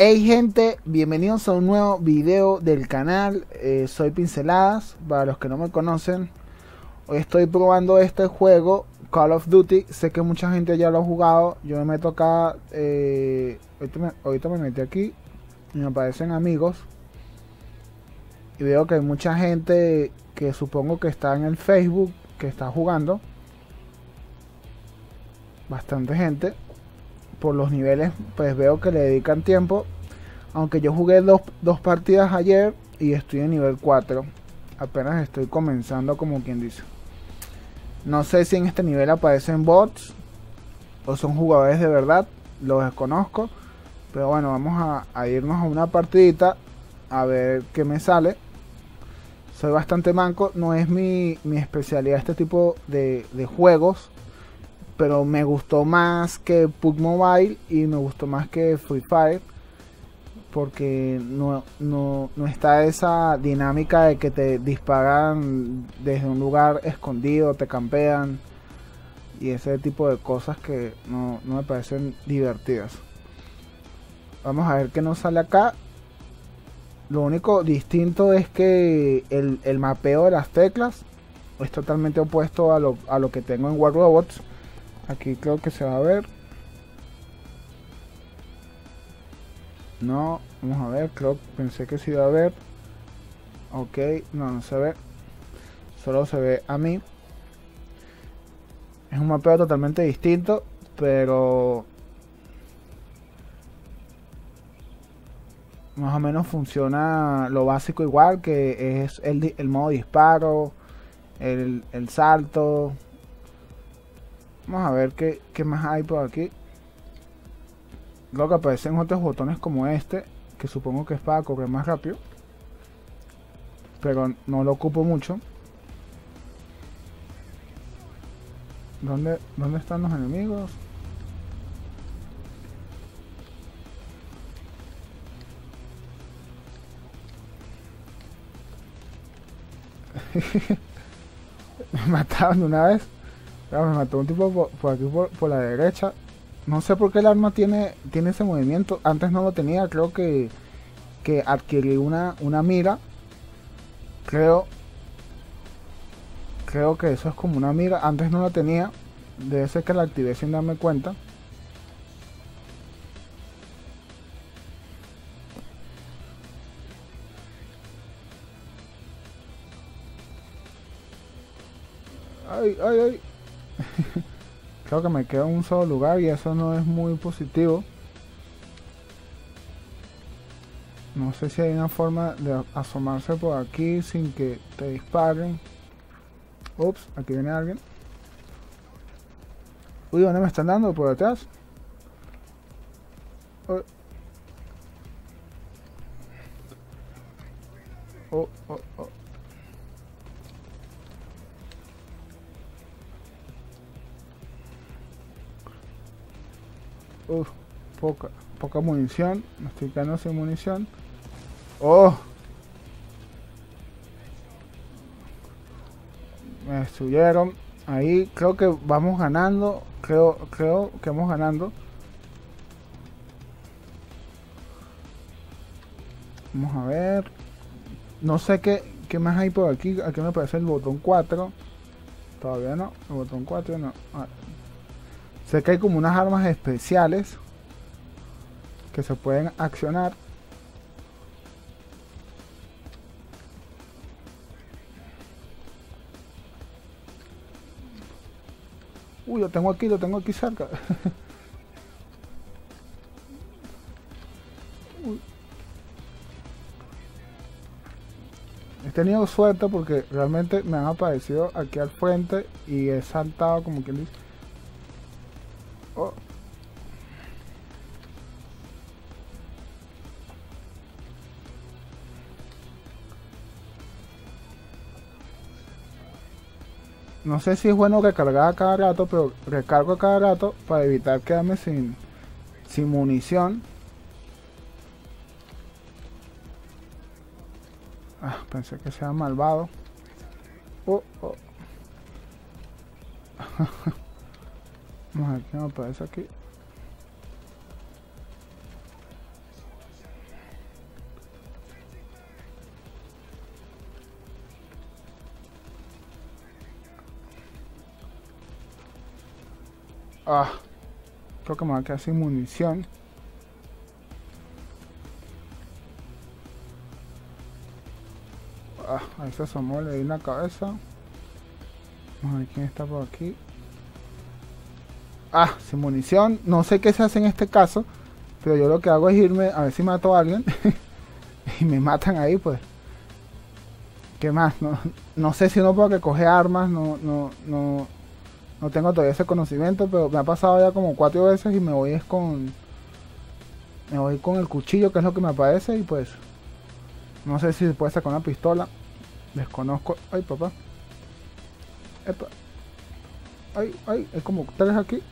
Hey gente, bienvenidos a un nuevo video del canal, eh, soy Pinceladas, para los que no me conocen, hoy estoy probando este juego, Call of Duty, sé que mucha gente ya lo ha jugado, yo me meto acá, eh, ahorita, me, ahorita me metí aquí. Y me aparecen amigos. Y veo que hay mucha gente que supongo que está en el Facebook, que está jugando, bastante gente, por los niveles, pues veo que le dedican tiempo. Aunque yo jugué dos, dos partidas ayer y estoy en nivel 4. Apenas estoy comenzando como quien dice. No sé si en este nivel aparecen bots o son jugadores de verdad. Los desconozco. Pero bueno, vamos a, irnos a una partidita a ver qué me sale. Soy bastante manco. No es mi, mi especialidad este tipo de juegos pero me gustó más que PUBG Mobile y me gustó más que Free Fire porque no, no, no, está esa dinámica de que te disparan desde un lugar escondido, te campean y ese tipo de cosas que no, no me parecen divertidas. Vamos a ver qué nos sale acá. Lo único distinto es que el, el mapeo de las teclas es totalmente opuesto a lo, a lo que tengo en War Robots Aquí creo que se va a ver. No, vamos a ver, creo pensé que se iba a ver. Ok, no, no se ve. Solo se ve a mí. Es un mapeo totalmente distinto, pero más o menos funciona lo básico igual, que es el, el modo disparo, el, el salto, Vamos a ver qué, qué más hay por aquí. Luego aparecen otros botones como este, que supongo que es para correr más rápido. Pero no lo ocupo mucho. ¿Dónde, dónde están los enemigos? Me mataron una vez. Me mató un tipo por, aquí por, la derecha. No sé por qué el arma tiene, tiene ese movimiento. Antes no lo tenía. Creo que, que adquirí una, una mira. Creo. Creo que eso es como una mira. Antes no la tenía. Debe ser que la activé sin darme cuenta. Ay, ay, ay. Creo que me quedo en un solo lugar y eso no es muy positivo. No sé si hay una forma de asomarse por aquí sin que te disparen. Ups, aquí viene alguien. Uy, ¿dónde me están dando? ¿Por detrás? Oh, oh, poca, poca munición. Me estoy quedando sin munición. ¡Oh! Me destruyeron. Ahí creo que vamos ganando. Creo, creo que vamos ganando. Vamos a ver. No sé qué, qué más hay por aquí. Aquí me parece el botón 4. Todavía no. El botón 4 no. Ah, Sé que hay como unas armas especiales que se pueden accionar. Uy, lo tengo aquí, lo tengo aquí cerca. He tenido suerte porque realmente me han aparecido aquí al frente y he saltado como quien dice. No sé si es bueno recargar a cada rato, pero recargo a cada rato para evitar quedarme sin, sin munición. Ah, pensé que sea malvado. Oh, oh. Qué me aparece aquí. Ah, creo que me va a quedar sin munición. Ah, ahí se asomó, le di en la cabeza. Vamos a ver quién está por aquí. Ah, sin munición. No sé qué se hace en este caso. Pero yo lo que hago es irme a ver si mato a alguien. y me matan ahí, pues. ¿Qué más? No, no sé si no puedo que coge armas. No, no, no, no tengo todavía ese conocimiento. Pero me ha pasado ya como cuatro veces y me voy es con... Me voy con el cuchillo, que es lo que me aparece. Y pues... No sé si se puede sacar una pistola. Desconozco. Ay, papá. Epa. Ay, ay, hay como tres aquí.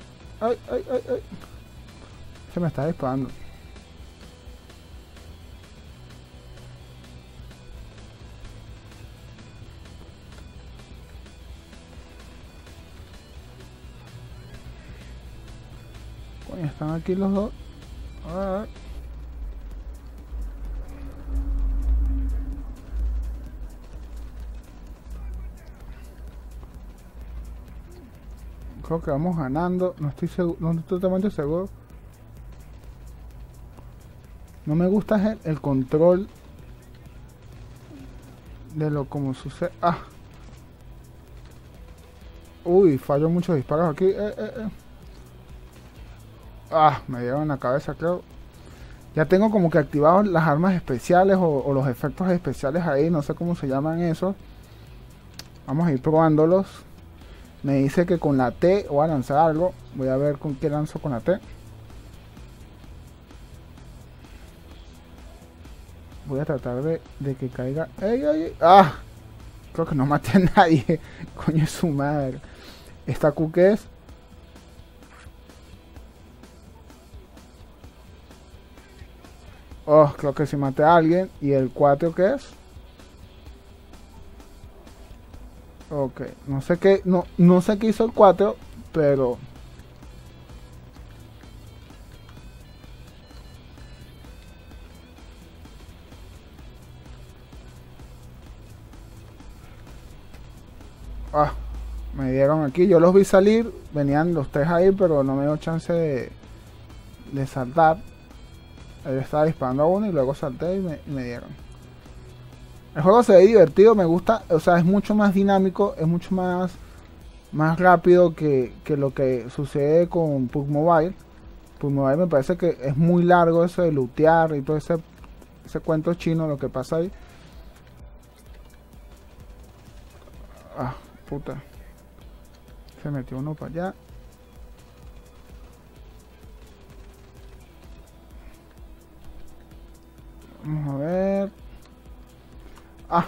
Ay, ay, ay, ay. Se me está disparando. Están aquí los dos. A ver. Creo que vamos ganando. No estoy seguro, no estoy totalmente seguro. No me gusta el, el control de lo como sucede. Ah. Uy, fallo muchos disparos aquí. Eh, eh, eh. Ah, me dieron en la cabeza, creo. Ya tengo como que activados las armas especiales o, los efectos especiales ahí. No sé cómo se llaman esos. Vamos a ir probándolos. Me dice que con la T voy a lanzar algo. Voy a ver con qué lanzo con la T. Voy a tratar de, de que caiga. ¡Ey, ey! ¡Ah! Creo que no maté a nadie. Coño, su madre. ¿Esta Q qué es? Oh, creo que sí maté a alguien. ¿Y el 4 qué es? Ok, no sé qué, no, no sé qué hizo el 4, pero... Ah, me dieron aquí, yo los vi salir, venían los tres ahí, pero no me dio chance de, de saltar. Estaba disparando a uno y luego salté y me, dieron. El juego se ve divertido, me gusta, o sea, es mucho más dinámico, es mucho más, más rápido que, que lo que sucede con PUBG Mobile. PUBG Mobile me parece que es muy largo eso de lootear y todo ese, ese cuento chino, lo que pasa ahí. Ah, puta. Se metió uno para allá. Vamos a ver. Ah.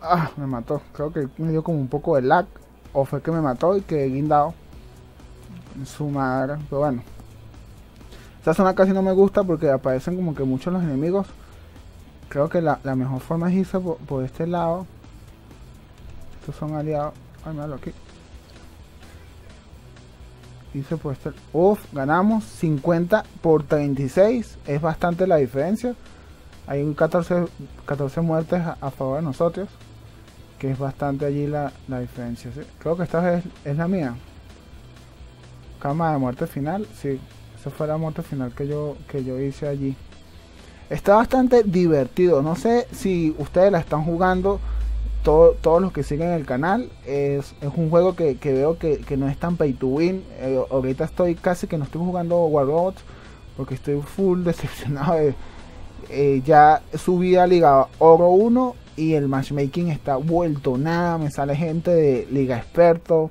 Ah, me mató. Creo que me dio como un poco de lag. O fue que me mató y que guindado. En su madre. Pero bueno. Esta zona casi no me gusta porque aparecen como que muchos los enemigos. Creo que la, la mejor forma es irse por, por, este lado. Estos son aliados. Ay, míralo aquí. Irse por este. Uf, ganamos 50 por 36. Es bastante la diferencia. Hay un 14, 14 muertes a, favor de nosotros. Que es bastante allí la, la diferencia. Creo que esta es, es, la mía. Cama de muerte final. Sí, esa fue la muerte final que yo, que yo hice allí. Está bastante divertido. No sé si ustedes la están jugando. Todo, todos los que siguen el canal. Es, es un juego que, que veo que, que, no es tan pay to win. Eh, ahorita estoy casi que no estoy jugando War Robots. Porque estoy full decepcionado de eh, ya subí a Liga Oro 1 y el matchmaking está vuelto nada. Me sale gente de Liga Experto,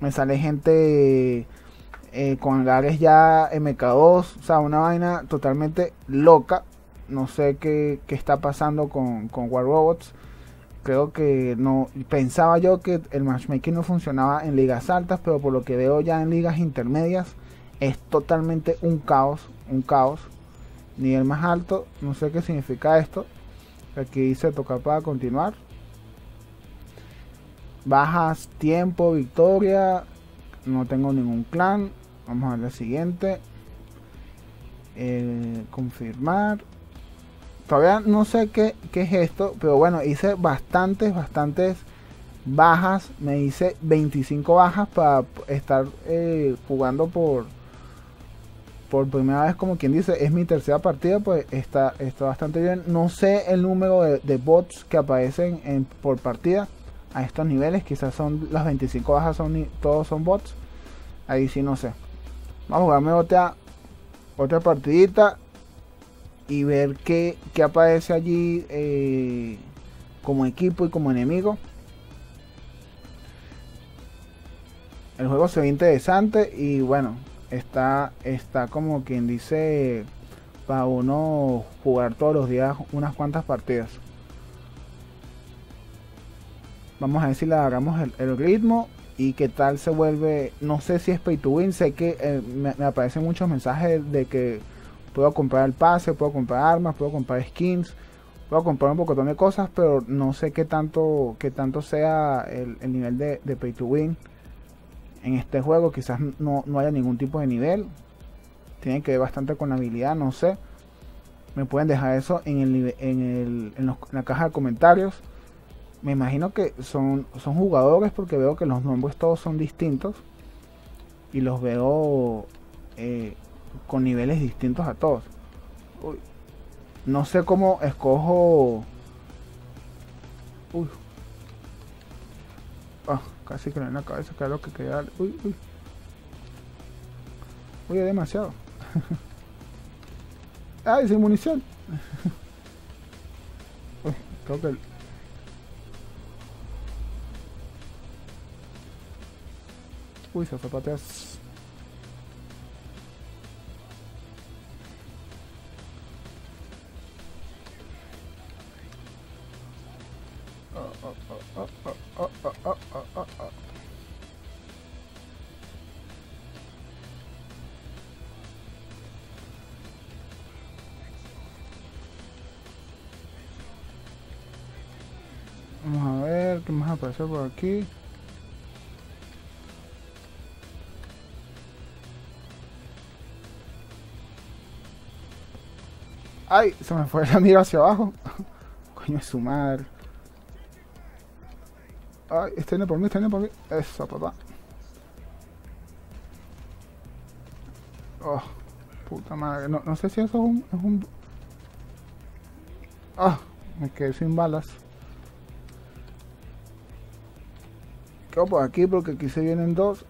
me sale gente eh, con lares ya MK2, o sea, una vaina totalmente loca. No sé qué, qué está pasando con, con War Robots. Creo que no pensaba yo que el matchmaking no funcionaba en ligas altas, pero por lo que veo ya en ligas intermedias es totalmente un caos, un caos nivel más alto no sé qué significa esto. Aquí dice tocar para continuar bajas tiempo victoria. No tengo ningún clan. Vamos a ver el siguiente. Eh, confirmar. Todavía no sé qué, qué, es esto pero bueno hice bastantes bastantes bajas, me hice 25 bajas para estar eh, jugando por por primera vez, como quien dice, es mi tercera partida, pues está, está bastante bien. No sé el número de, bots que aparecen en, por partida a estos niveles, quizás son las 25 bajas, son todos son bots. Ahí sí no sé. Vamos a jugarme otra, otra partidita y ver qué, qué aparece allí eh, como equipo y como enemigo. El juego se ve interesante y bueno, está, está como quien dice para uno jugar todos los días unas cuantas partidas. Vamos a ver si le agarramos el, ritmo y qué tal se vuelve. No sé si es pay to win. Sé que eh, me, aparecen muchos mensajes de que puedo comprar el pase, puedo comprar armas, puedo comprar skins, puedo comprar un poco de cosas, pero no sé qué tanto, qué tanto sea el, nivel de pay to win en este juego quizás no, haya ningún tipo de nivel. Tiene que ver bastante con habilidad, no sé. Me pueden dejar eso en, el, en, el, en, la caja de comentarios. Me imagino que son, son jugadores porque veo que los nombres todos son distintos. Y los veo eh, con niveles distintos a todos. no sé cómo escojo... Uy, Ah, casi que en la cabeza, que es lo que quería Uy, uy. Uy, es demasiado. ¡Ay, sin munición! uy, creo que... Uy, se fue pateas. Vamos a ver qué más aparece por aquí. ¡Ay! Se me fue la mira hacia abajo. Coño, es su madre. Ay, este viene por mí, este viene por mí. Eso, papá. Oh, puta madre. No, no sé si eso es un... Es un... Ah, me quedé sin balas. Por aquí porque aquí se vienen dos.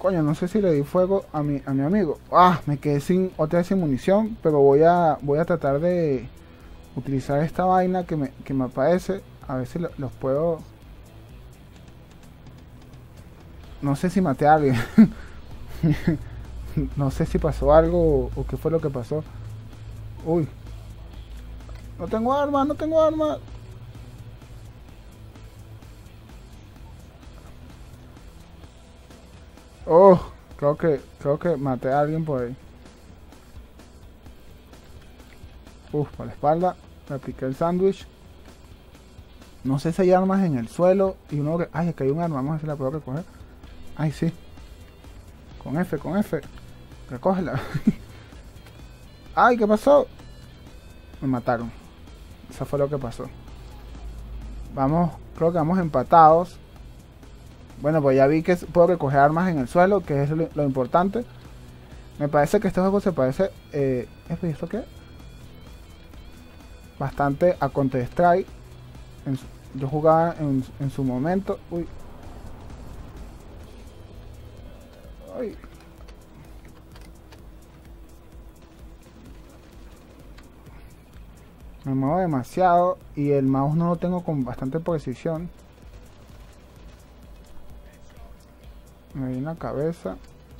Coño, no sé si le di fuego a mi, a mi amigo. Ah, me quedé sin otra vez sin munición. Pero voy a, voy a tratar de utilizar esta vaina que me, que me aparece a ver si los puedo... No sé si maté a alguien. no sé si pasó algo o, qué fue lo que pasó. Uy. No tengo arma, no tengo arma. Oh, creo que creo que maté a alguien por ahí. Uf, para la espalda. Me apliqué el sándwich. No sé si hay armas en el suelo. Y uno. Ay, que hay un arma. Vamos a ver si la puedo recoger. Ay, sí. Con F, con F. Recógela. Ay, ¿qué pasó? Me mataron. Eso fue lo que pasó. Vamos, creo que vamos empatados. Bueno, pues ya vi que puedo recoger armas en el suelo, que es lo, importante. Me parece que este juego se parece... Eh, ¿Esto qué? Bastante a Counter-Strike yo jugaba en, su momento. Uy. Ay. Me muevo demasiado y el mouse no lo tengo con bastante precisión. Me viene la cabeza.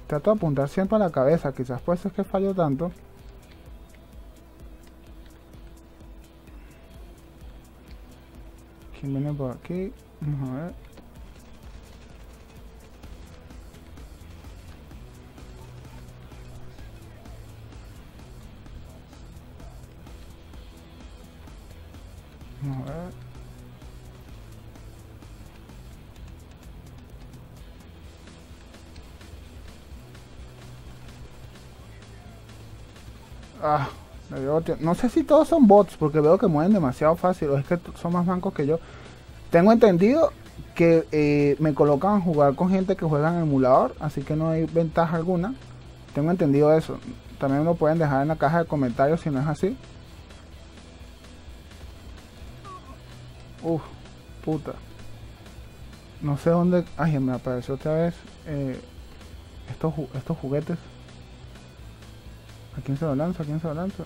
Trato de apuntar siempre a la cabeza, quizás por eso es que fallo tanto. viene por aquí? Vamos a ver. Vamos a ver. Ah. No sé si todos son bots, porque veo que mueven demasiado fácil, o es que son más mancos que yo. Tengo entendido que eh, me colocan a jugar con gente que juega en emulador, así que no hay ventaja alguna. Tengo entendido eso. También lo pueden dejar en la caja de comentarios si no es así. Uf, puta. No sé dónde. Ay, me apareció otra vez eh, estos, estos juguetes. ¿A quién se lo lanza? ¿A quién se lo lanza?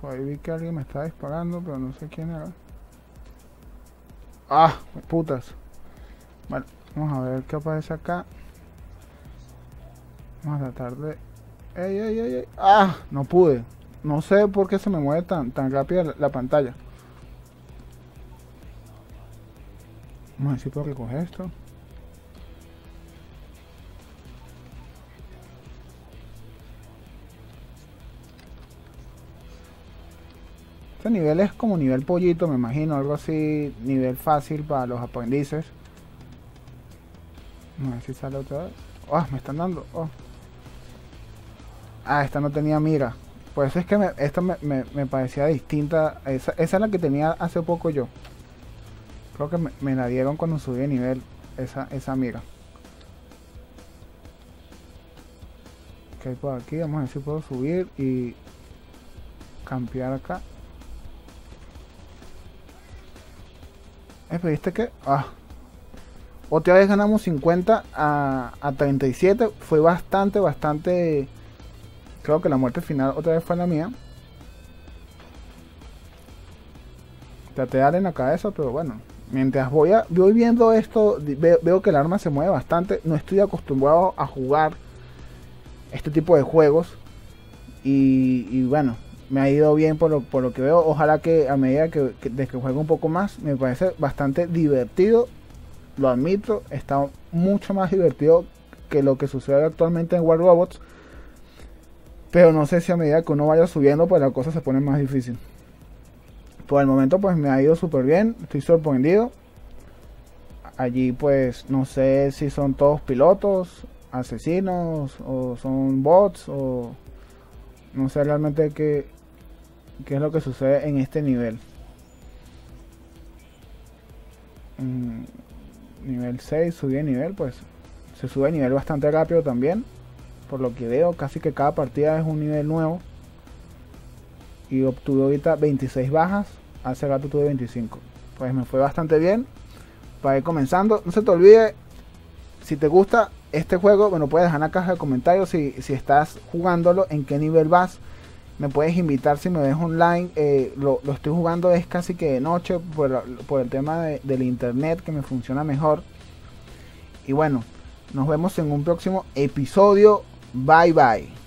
Por ahí vi que alguien me estaba disparando, pero no sé quién era. ¡Ah! Putas. Bueno, vamos a ver qué aparece acá. Vamos a tratar de... ¡Ey, ey, ey, ey! ¡Ah! No pude. No sé por qué se me mueve tan, tan rápida la, pantalla. Vamos a ver si puedo recoger esto. Este nivel es como nivel pollito, me imagino, algo así, nivel fácil para los aprendices. Vamos a ver si sale otra vez. ¡Oh! Me están dando. ¡Oh! Ah, esta no tenía mira. Por eso es que esta me, parecía distinta. Esa, es la que tenía hace poco yo. Creo que me, la dieron cuando subí de nivel. Esa, esa mira. Ok, por aquí. Vamos a ver si puedo subir y cambiar acá. Eh, ¿viste que? Ah. Otra vez ganamos 50 a, a 37. Fue bastante, bastante Creo que la muerte final otra vez fue la mía. Traté de darle en la cabeza, pero bueno. Mientras voy, a, voy viendo esto, veo, que el arma se mueve bastante. No estoy acostumbrado a jugar este tipo de juegos. Y, bueno, me ha ido bien por lo, por lo que veo. Ojalá que a medida que, de que juegue un poco más, me parece bastante divertido. Lo admito, está mucho más divertido que lo que sucede actualmente en War Robots. Pero no sé si a medida que uno vaya subiendo, pues la cosa se pone más difícil. Por el momento, pues me ha ido súper bien. Estoy sorprendido. Allí, pues, no sé si son todos pilotos, asesinos, o son bots, o no sé realmente qué, qué es lo que sucede en este nivel. nivel 6, subí de nivel, pues se sube de nivel bastante rápido también por lo que veo, casi que cada partida es un nivel nuevo. Y obtuve ahorita 26 bajas. Hace rato tuve 25. Pues me fue bastante bien. Para ir comenzando. No se te olvide, si te gusta este juego, lo puedes dejar en la caja de comentarios. Si, si estás jugándolo, en qué nivel vas. Me puedes invitar si me ves online. Eh, lo, estoy jugando es casi que de noche por, por el tema del internet que me funciona mejor. Y bueno, nos vemos en un próximo episodio. Bye bye.